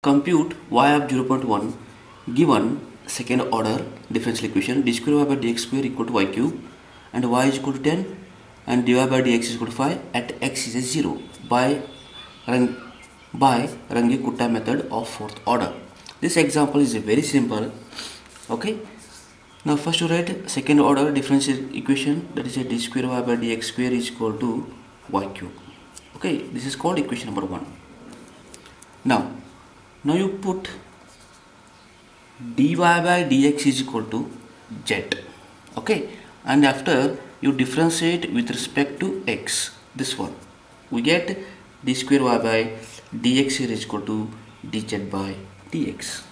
Compute y of 0.1 given second order differential equation d square y by dx square equal to y cube and y is equal to 10 and dy by dx is equal to 5 at x is a 0 by by Runge Kutta method of fourth order. This example is very simple. Okay. Now first to write second order differential equation that is a d square y by dx square is equal to y cube. Okay, this is called equation number one. Now now you put dy by dx is equal to z okay? And after you differentiate with respect to x this one. We get d square y by dx is equal to dz by dx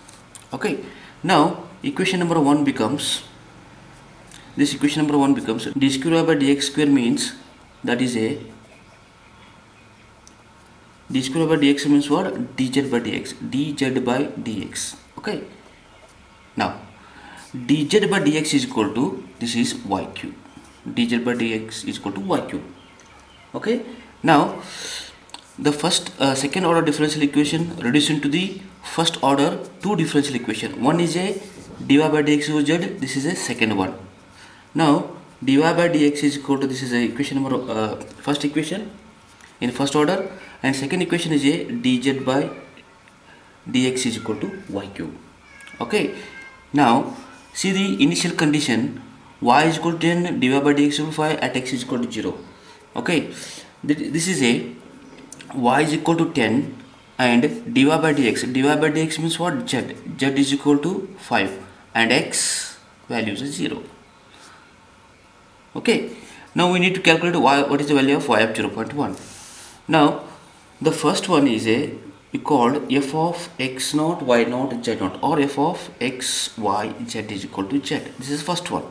okay? Now equation number one becomes this equation number one becomes d square y by dx square means that is a d square by dx means what? dz by dx. dz by dx. Okay? Now dz by dx is equal to this is y cube. dz by dx is equal to y cube. Okay? Now the first uh, second order differential equation reduced to the first order two differential equation. One is a dy by dx over z this is a second one. Now dy by dx is equal to this is a equation number uh, first equation in first order and second equation is a dz by dx is equal to y cube. Okay. Now see the initial condition. y is equal to 10 divided by dx equal to 5 at x is equal to 0 okay. This is a y is equal to 10 and dy by dx. Dy by dx means what? z. Z is equal to 5 and x values is 0 okay. Now we need to calculate y what is the value of y of 0.1 now the first one is a called f of x naught y naught z naught or f of x y z is equal to z. This is first one.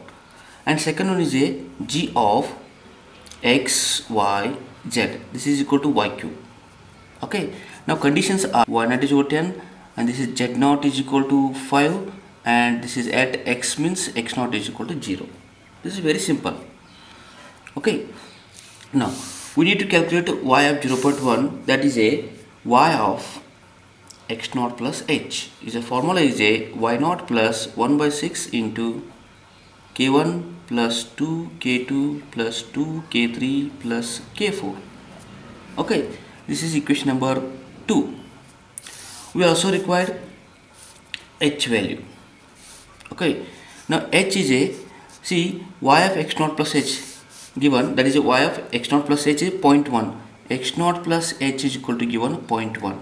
And second one is a g of x y z. This is equal to y cube. Okay? Now conditions are y naught is equal to 10 and this is z naught is equal to 5 and this is at x means x naught is equal to 0 this is very simple. Okay? Now we need to calculate y of 0.1 that is a y of x naught plus h. Is a formula is a y naught plus 1 by 6 into k1 plus 2 k2 plus 2 k3 plus k4 okay this is equation number 2 we also require h value. Okay now h is a see y of x naught plus h given that is y of x naught plus h is 0.1 x naught plus h is equal to given 0.1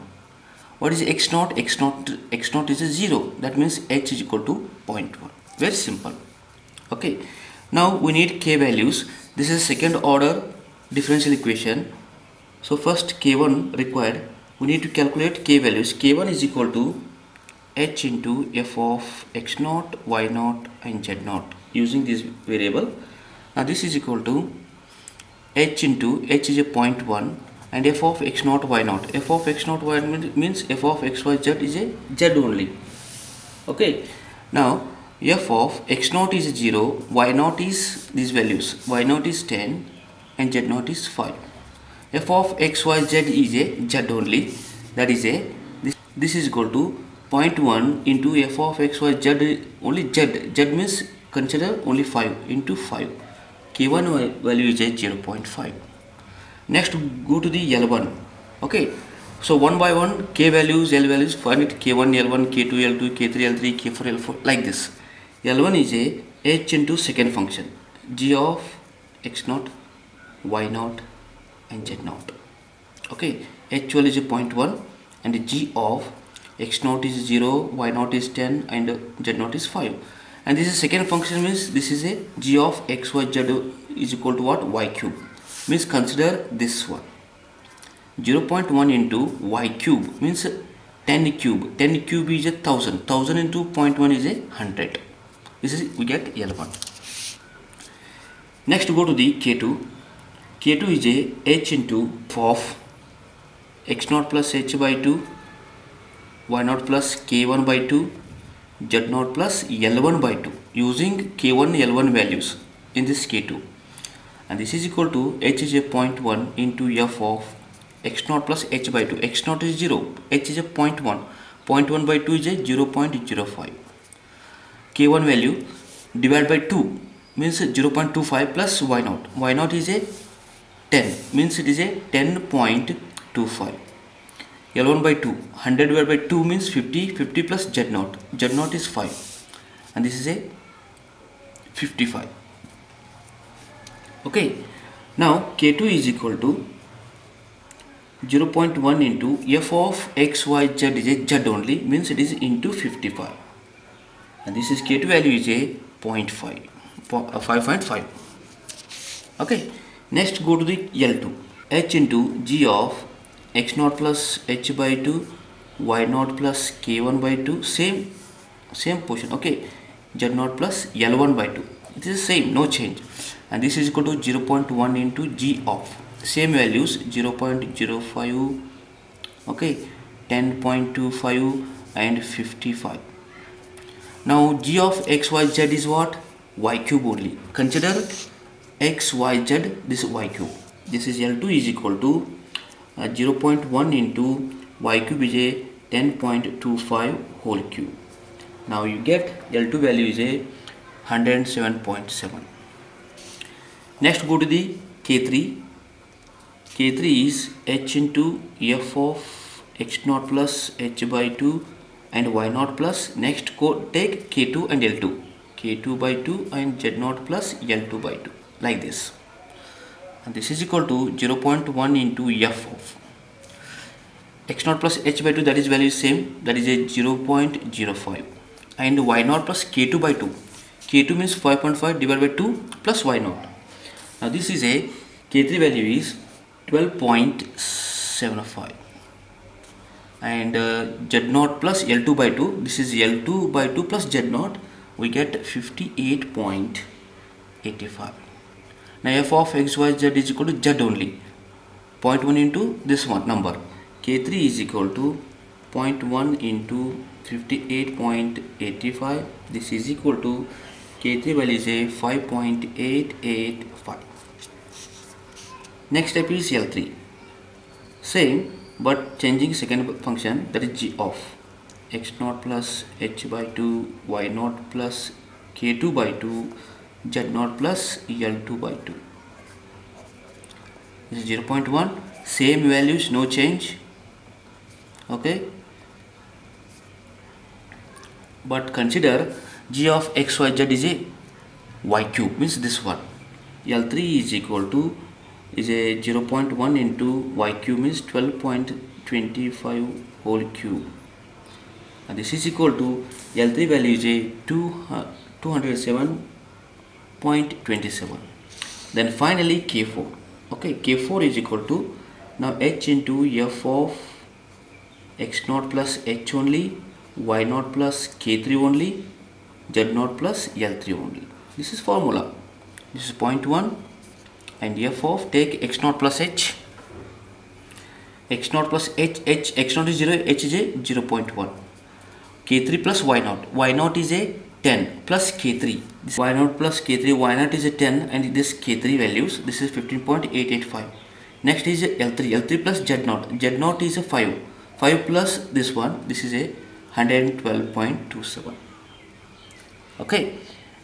what is x naught? x naught x naught is a 0 that means h is equal to 0.1 very simple. Okay. Now we need k values. This is second order differential equation. So first k1 required. We need to calculate k values. k1 is equal to h into f of x naught y naught and z naught using this variable now this is equal to h into h is a 0.1 and f of x naught y naught. F of x naught y means f of x y z is a z only. Okay? Now f of x naught is 0 y naught is these values. Y naught is 10 and z naught is 5 f of x y z is a z only. That is a this, this is equal to 0.1 into f of x y z only. Z z means consider only 5 into 5 k1 value is a 0.5 next go to the l1 okay so one by one k values l values find it k1 l1 k2 l2 k3 l3 k4 l4 like this. L1 is a h into second function g of x naught y naught and z naught. Okay h12 is a 0.1 and g of x naught is 0 y naught is 10 and z naught is 5 and this is second function means this is a g of x y z is equal to what? y cube. Means consider this one. 0.1 into y cube means 10 cube. 10 cube is a thousand. Thousand into 0.1 is a hundred. This is we get l1 next go to the k2 k2 is a h into f of x naught plus h by 2 y naught plus k1 by 2 z naught plus l1 by 2 using k1 l1 values in this k2 and this is equal to h is a 0.1 into f of x naught plus h by 2 x naught is 0 h is a 0.1 0.1 by 2 is a 0.05 k1 value divided by 2 means 0.25 plus y naught y naught is a 10 means it is a 10.25 L1 by 2 100 divided by 2 means 50 50 plus Z naught. Z naught is 5 and this is a 55 okay. Now K2 is equal to 0.1 into f of x y z is a z only. Means it is into 55 and this is k2 value is a 0.5 5.5 uh, okay. Next go to the l2 h into g of x naught plus h by 2 y naught plus k1 by 2 same same portion okay. Z naught plus l1 by 2 it is same no change. And this is equal to 0.1 into g of same values 0.05 okay. 10.25 and 55 now g of xyz is what? Y cube only. Consider xyz this is y cube. This is l2 is equal to uh, 0.1 into y cube is a 10.25 whole cube. Now you get l2 value is a 107.7 next go to the k3 K3 is h into f of x naught plus h by 2 and y naught plus. Next take K2 and L2 K2 by 2 and z naught plus L2 by 2 like this and this is equal to 0.1 into f of x naught plus h by 2 that is value same that is a 0.05 and y naught plus k2 by 2 k2 means 5.5 divided by 2 plus y naught. Now this is a k3 value is 12.75 and uh, z naught plus L2 by 2 this is L2 by 2 plus z naught we get 58.85 now f of x y z is equal to z only. 0.1 into this one number. K3 is equal to 0.1 into 58.85 this is equal to k3 value is a 5.885 next step is L3 same but changing second function that is g of. X naught plus h by 2 y naught plus k2 by 2 z naught plus L2 by 2 this is 0 0.1 same values no change. Okay. But consider g of x y z is a y cube means this one. L3 is equal to is a 0.1 into y cube means 12.25 whole cube. And this is equal to L3 value is a 2, uh, 207.27 then finally K4 okay K4 is equal to now H into F of x naught plus H only y naught plus K3 only Z naught plus L3 only. This is formula. This is point 1 and f of take x naught plus h. X naught plus h h x naught is 0 h is a 0 0.1 k3 plus y naught. Y naught is a 10 plus k3 this y naught plus k3 y naught is a 10 and this k3 values this is 15.885 next is l3 l3 plus z naught. Z naught is a 5 5 plus this one this is a 112.27 okay.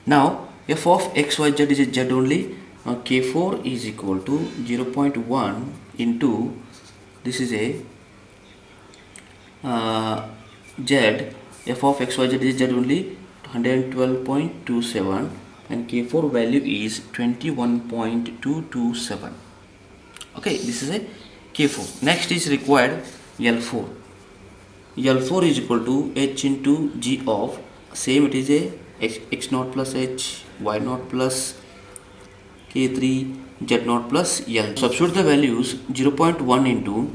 Now f of x y z is a z only. Now K4 is equal to 0.1 into this is a uh, Z. F of x y z is z only 112.27 and K4 value is 21.227 okay this is a K4 next is required L4 L4 is equal to H into G of same it is a x, naught plus H y naught plus K3 Z0 plus L. Substitute the values 0.1 into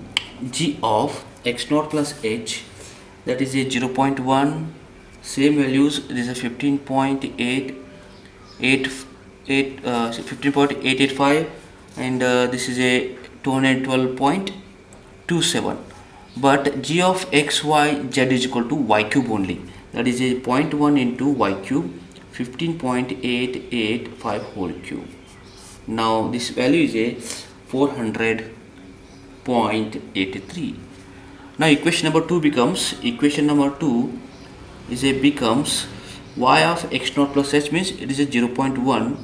G of X 0 plus H that is a 0.1 same values it is a 15.8 8, 8 uh, 15.885 and uh, this is a 212.27 but g of x y z is equal to y cube only. That is a 0.1 into y cube 15.885 whole cube. Now this value is a 400.83 now equation number 2 becomes equation number 2 is a becomes y of x naught plus h means it is a 0.1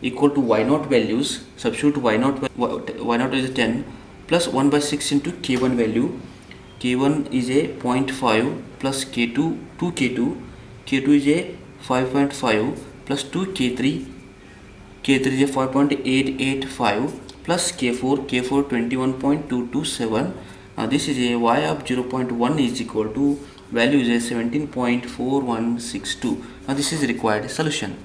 equal to y naught values substitute y naught y naught is a 10 plus 1 by 6 into k1 value. k1 is a 0.5 plus k2 2 k2 k2 is a 5.5 plus 2 k3 k3 is a 5.885 plus k4 k4 21.227 now this is a y of 0.1 is equal to value is a 17.4162 now this is required solution